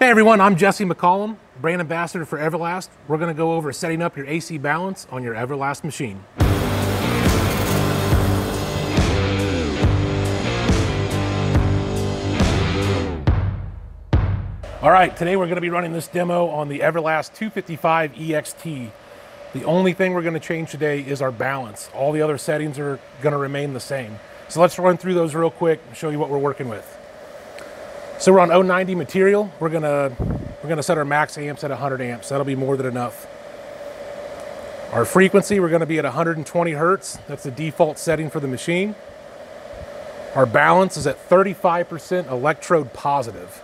Hey everyone, I'm Jesse McCollum, brand ambassador for Everlast. We're going to go over setting up your AC balance on your Everlast machine. All right, today we're going to be running this demo on the Everlast 255 EXT. The only thing we're going to change today is our balance. All the other settings are going to remain the same. So let's run through those real quick and show you what we're working with. So we're on 090 material. We're gonna we're gonna set our max amps at 100 amps. That'll be more than enough. Our frequency, we're gonna be at 120 hertz. That's the default setting for the machine. Our balance is at 35% electrode positive.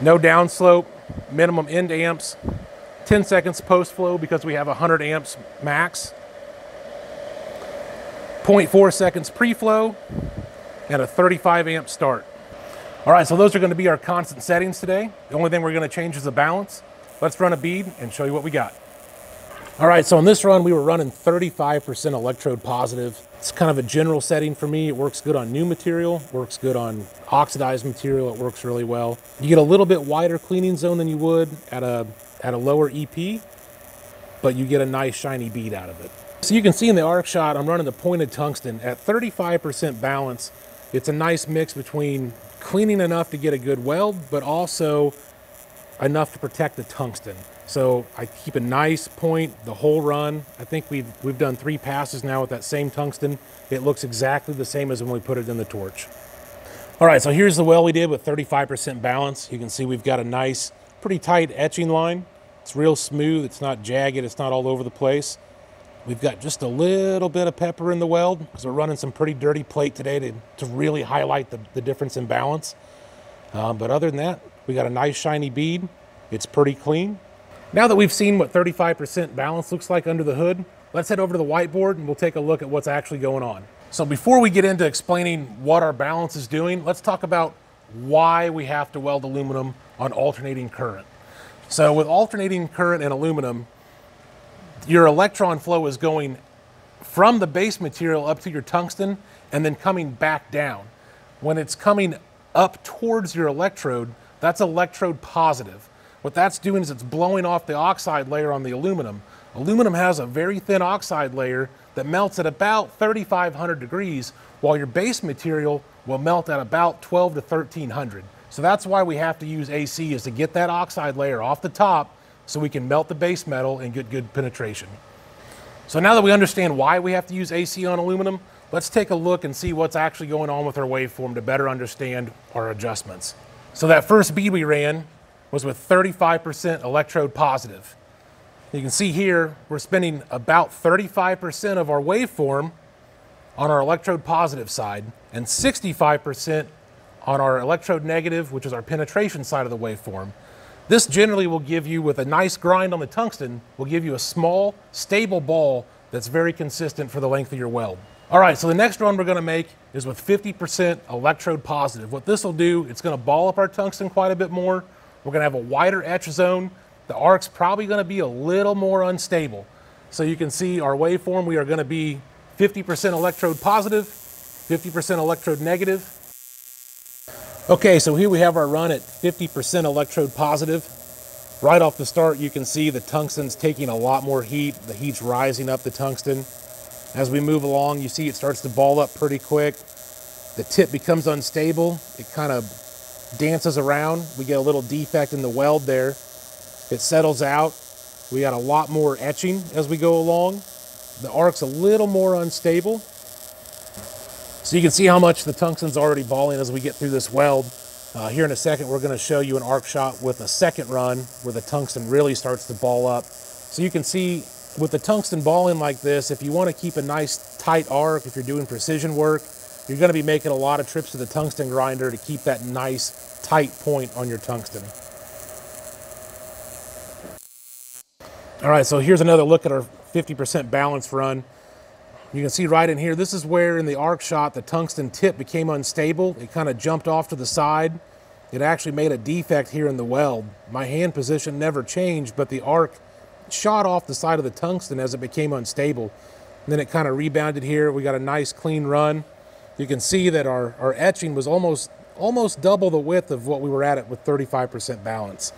No downslope, minimum end amps, 10 seconds post flow because we have 100 amps max. 0.4 seconds pre-flow and a 35 amp start. All right, so those are gonna be our constant settings today. The only thing we're gonna change is the balance. Let's run a bead and show you what we got. All right, so on this run, we were running 35% electrode positive. It's kind of a general setting for me. It works good on new material, works good on oxidized material. It works really well. You get a little bit wider cleaning zone than you would at a, at a lower EP, but you get a nice shiny bead out of it. So you can see in the arc shot, I'm running the pointed tungsten at 35% balance. It's a nice mix between cleaning enough to get a good weld, but also enough to protect the tungsten. So I keep a nice point the whole run. I think we've, we've done three passes now with that same tungsten. It looks exactly the same as when we put it in the torch. All right, so here's the weld we did with 35% balance. You can see we've got a nice, pretty tight etching line. It's real smooth, it's not jagged, it's not all over the place. We've got just a little bit of pepper in the weld because we're running some pretty dirty plate today to, to really highlight the, the difference in balance. Um, but other than that, we got a nice shiny bead. It's pretty clean. Now that we've seen what 35% balance looks like under the hood, let's head over to the whiteboard and we'll take a look at what's actually going on. So before we get into explaining what our balance is doing, let's talk about why we have to weld aluminum on alternating current. So with alternating current and aluminum, your electron flow is going from the base material up to your tungsten and then coming back down. When it's coming up towards your electrode, that's electrode positive. What that's doing is it's blowing off the oxide layer on the aluminum. Aluminum has a very thin oxide layer that melts at about 3,500 degrees, while your base material will melt at about 12 to 1300. So that's why we have to use AC is to get that oxide layer off the top so we can melt the base metal and get good penetration. So now that we understand why we have to use AC on aluminum, let's take a look and see what's actually going on with our waveform to better understand our adjustments. So that first bead we ran was with 35% electrode positive. You can see here, we're spending about 35% of our waveform on our electrode positive side and 65% on our electrode negative, which is our penetration side of the waveform. This generally will give you, with a nice grind on the tungsten, will give you a small, stable ball that's very consistent for the length of your weld. All right, so the next run we're gonna make is with 50% electrode positive. What this will do, it's gonna ball up our tungsten quite a bit more. We're gonna have a wider etch zone. The arc's probably gonna be a little more unstable. So you can see our waveform, we are gonna be 50% electrode positive, 50% electrode negative, Okay, so here we have our run at 50% electrode positive. Right off the start, you can see the tungsten's taking a lot more heat. The heat's rising up the tungsten. As we move along, you see it starts to ball up pretty quick. The tip becomes unstable. It kind of dances around. We get a little defect in the weld there. It settles out. We got a lot more etching as we go along. The arc's a little more unstable. So you can see how much the tungsten's already balling as we get through this weld. Uh, here in a second, we're gonna show you an arc shot with a second run where the tungsten really starts to ball up. So you can see with the tungsten balling like this, if you wanna keep a nice tight arc, if you're doing precision work, you're gonna be making a lot of trips to the tungsten grinder to keep that nice tight point on your tungsten. All right, so here's another look at our 50% balance run. You can see right in here, this is where in the arc shot, the tungsten tip became unstable. It kind of jumped off to the side. It actually made a defect here in the weld. My hand position never changed, but the arc shot off the side of the tungsten as it became unstable. And then it kind of rebounded here. We got a nice clean run. You can see that our, our etching was almost almost double the width of what we were at it with 35% balance.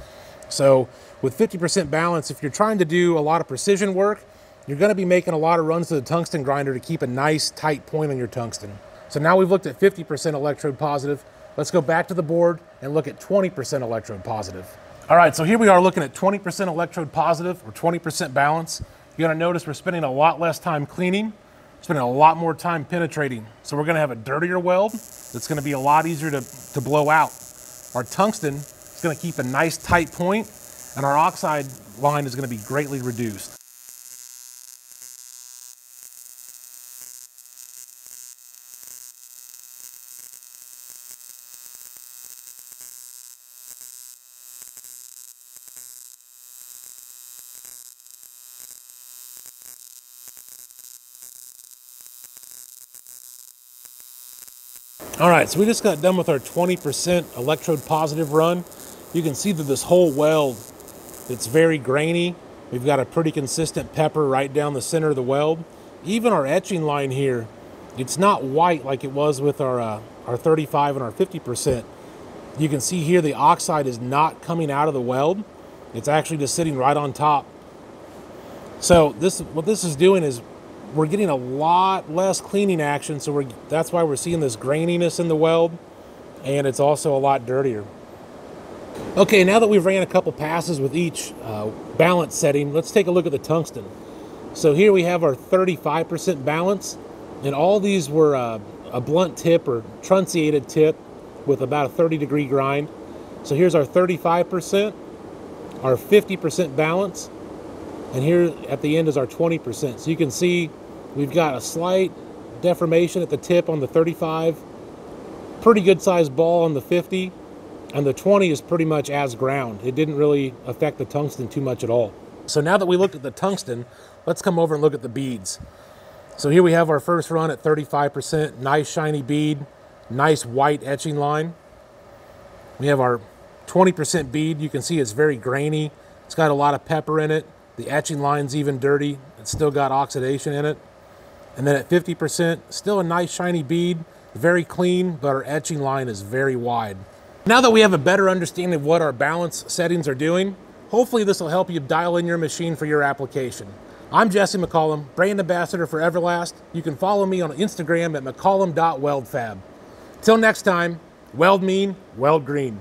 So with 50% balance, if you're trying to do a lot of precision work, you're gonna be making a lot of runs to the tungsten grinder to keep a nice tight point on your tungsten. So now we've looked at 50% electrode positive. Let's go back to the board and look at 20% electrode positive. All right, so here we are looking at 20% electrode positive or 20% balance. You're gonna notice we're spending a lot less time cleaning, spending a lot more time penetrating. So we're gonna have a dirtier weld that's gonna be a lot easier to, to blow out. Our tungsten is gonna keep a nice tight point and our oxide line is gonna be greatly reduced. All right, so we just got done with our 20% electrode positive run. You can see that this whole weld, it's very grainy. We've got a pretty consistent pepper right down the center of the weld. Even our etching line here, it's not white like it was with our, uh, our 35 and our 50%. You can see here the oxide is not coming out of the weld. It's actually just sitting right on top. So this, what this is doing is we're getting a lot less cleaning action, so that's why we're seeing this graininess in the weld, and it's also a lot dirtier. Okay, now that we've ran a couple passes with each uh, balance setting, let's take a look at the tungsten. So here we have our 35% balance, and all these were uh, a blunt tip or trunciated tip with about a 30 degree grind. So here's our 35%, our 50% balance, and here at the end is our 20%. So you can see We've got a slight deformation at the tip on the 35, pretty good sized ball on the 50, and the 20 is pretty much as ground. It didn't really affect the tungsten too much at all. So now that we looked at the tungsten, let's come over and look at the beads. So here we have our first run at 35%, nice shiny bead, nice white etching line. We have our 20% bead. You can see it's very grainy. It's got a lot of pepper in it. The etching line's even dirty. It's still got oxidation in it. And then at 50%, still a nice shiny bead, very clean, but our etching line is very wide. Now that we have a better understanding of what our balance settings are doing, hopefully this will help you dial in your machine for your application. I'm Jesse McCollum, brand ambassador for Everlast. You can follow me on Instagram at mccollum.weldfab. Till next time, weld mean, weld green.